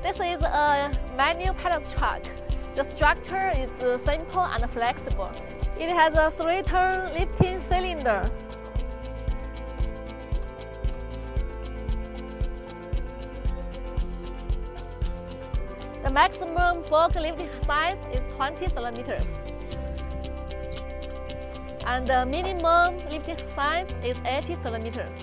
This is a manual pallet truck. The structure is simple and flexible. It has a three-turn lifting cylinder. The maximum forklift size is 20 centimeters. And the minimum lifting size is 80 centimeters.